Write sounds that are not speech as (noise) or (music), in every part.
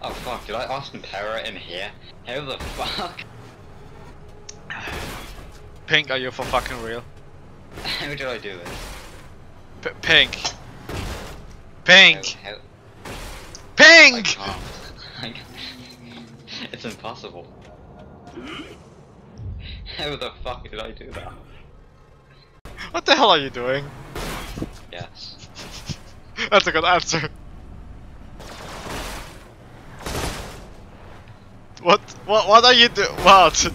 Oh fuck, did I Austin Power in here? How the fuck? (laughs) Pink, are you for fucking real? How did I do it? P pink. Pink! How, how, Pink! (laughs) It's impossible. (laughs) How the fuck did I do that? What the hell are you doing? Yes. That's a good answer. What? What? What are you doing? What?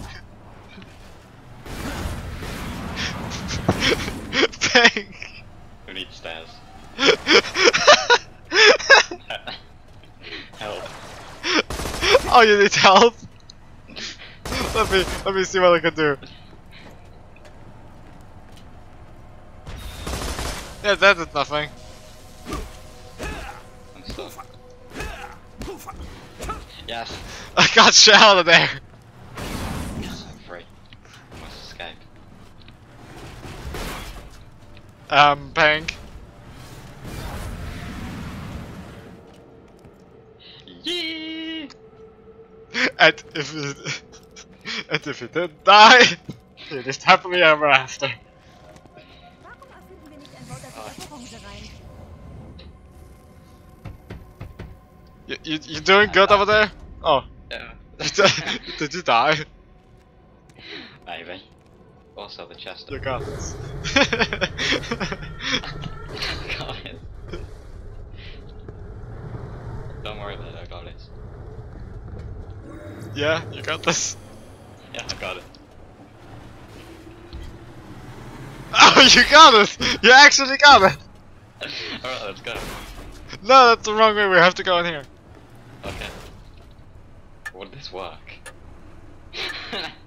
Pink. Who needs stairs? (laughs) Help. oh, you need help? let me let me see what I can do. Yeah, that did nothing. I'm stuck. Yes. (laughs) I got shit out of there. Yes, free. Must escape. Um, Pink. Yee! And if it, (laughs) and if you didn't die, you lived happily ever after. Warum erfinden wir nicht ein Wort aus der Orange rein? You, you, you doing good over there? Oh, Yeah. did (laughs) you die? Maybe. Also the chest. You got this. got it. Don't worry about it, I got it. yeah, you got this. Yeah, I got it. Oh, you got it! You actually got it! (laughs) Alright, let's go. No, that's the wrong way. We have to go in here. Okay. Would this work? (laughs)